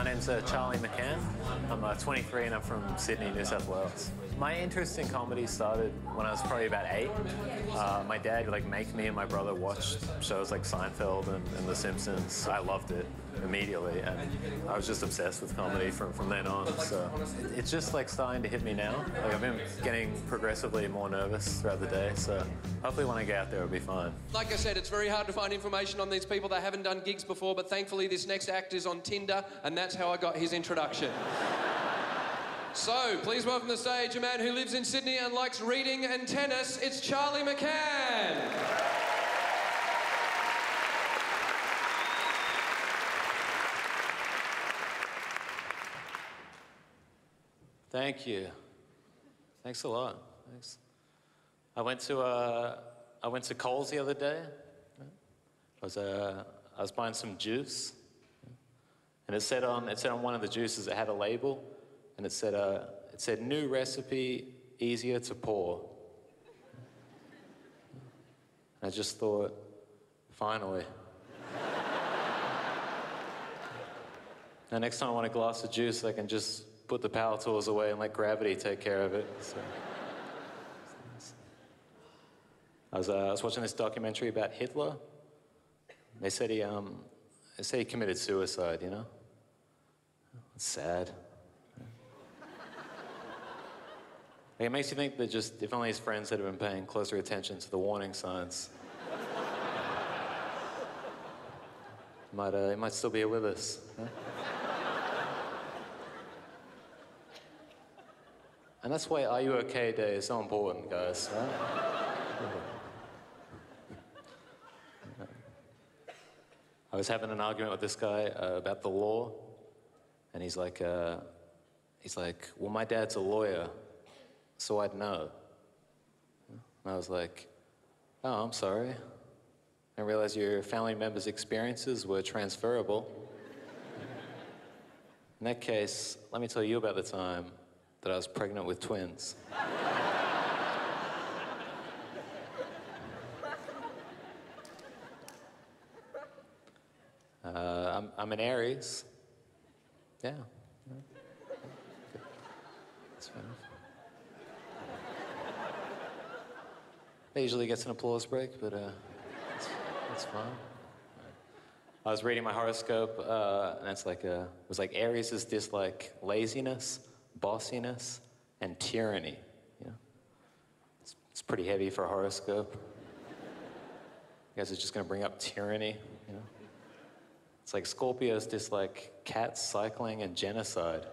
My name's uh, Charlie McCann. I'm uh, 23 and I'm from Sydney, New South Wales. My interest in comedy started when I was probably about eight. Uh, my dad would like make me and my brother watch shows like Seinfeld and, and The Simpsons. I loved it immediately, and I was just obsessed with comedy from, from then on. So it's just like starting to hit me now. Like I've been getting progressively more nervous throughout the day. So hopefully when I get out there, it'll be fine. Like I said, it's very hard to find information on these people. They haven't done gigs before, but thankfully, this next act is on Tinder, and that's how I got his introduction. So, please welcome to the stage a man who lives in Sydney and likes reading and tennis. It's Charlie McCann. Thank you. Thanks a lot. Thanks. I went to uh, I went to Coles the other day. I was uh, I was buying some juice, and it said on it said on one of the juices it had a label, and it said uh, it said new recipe, easier to pour. And I just thought, finally. Now, next time I want a glass of juice, I can just put the power tools away and let gravity take care of it. So. I was, uh, I was watching this documentary about Hitler. They said he, um, they said he committed suicide, you know? It's sad. Like, it makes you think that just, if only his friends had been paying closer attention to the warning signs, might, uh, he might still be with us. huh? And that's why Are You OK Day is so important, guys. Right? I was having an argument with this guy uh, about the law, and he's like, uh, he's like, well, my dad's a lawyer, so I'd know. And I was like, oh, I'm sorry. I realized your family members' experiences were transferable. In that case, let me tell you about the time that I was pregnant with twins. Uh, I'm, I'm an Aries. Yeah. That's enough. That usually gets an applause break, but uh, it's, it's fine. I was reading my horoscope, uh, and it's like uh, it was like Aries is this like laziness, bossiness, and tyranny. You know, it's, it's pretty heavy for a horoscope. You guys are just gonna bring up tyranny, you know? It's like Scorpio's like cats, cycling, and genocide.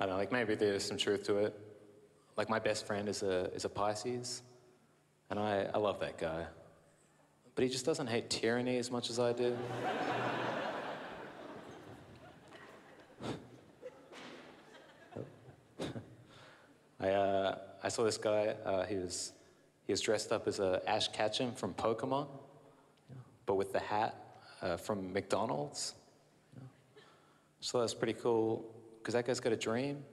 I don't know, like maybe there's some truth to it. Like my best friend is a is a Pisces, and I, I love that guy. But he just doesn't hate tyranny as much as I do. I, uh, I saw this guy, uh, he, was, he was dressed up as a Ash Ketchum from Pokemon, but with the hat uh, from McDonald's. So that's pretty cool, because that guy's got a dream,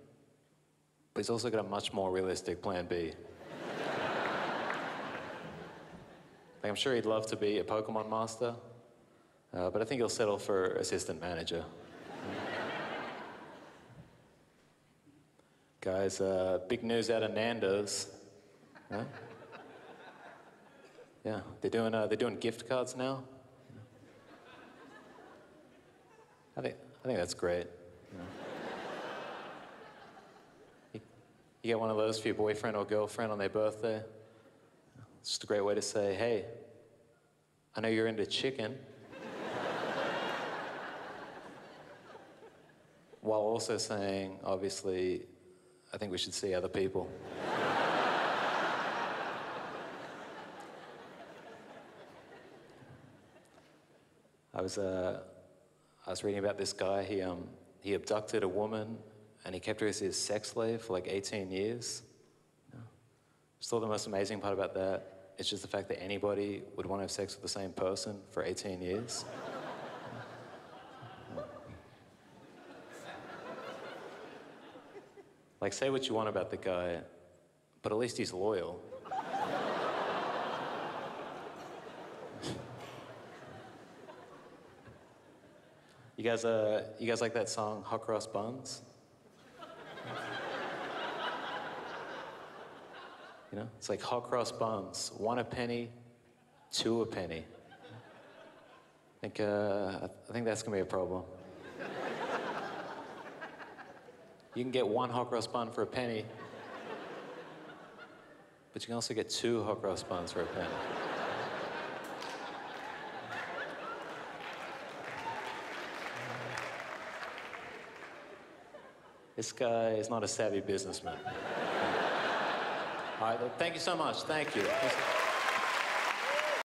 but he's also got a much more realistic plan B. like, I'm sure he'd love to be a Pokemon master, uh, but I think he'll settle for assistant manager. Guys, uh, big news out of Nando's. Yeah, yeah they're doing uh, they're doing gift cards now. I think I think that's great. you you get one of those for your boyfriend or girlfriend on their birthday. It's just a great way to say, hey, I know you're into chicken. While also saying, obviously, I think we should see other people. I was, uh, I was reading about this guy. He, um, he abducted a woman and he kept her as his sex slave for like 18 years. Yeah. Just thought the most amazing part about that is just the fact that anybody would want to have sex with the same person for 18 years. Like, say what you want about the guy, but at least he's loyal. You guys, uh, you guys like that song Hot Cross Buns? You know, it's like hot cross buns, one a penny, two a penny. I think, uh, I think that's gonna be a problem. You can get one hot cross bun for a penny, but you can also get two hot cross buns for a penny. This guy is not a savvy businessman. All right, thank you so much. Thank you.